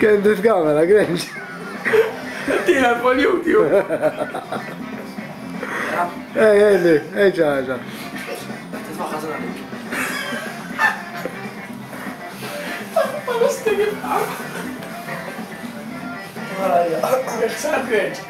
كانت كاميرا قريش Tira para o YouTube. Ei, ei, ei, اي جا جا تدفع خزنة عليك. Mas tem que falar. Olha aí, ó. Sabe, gente?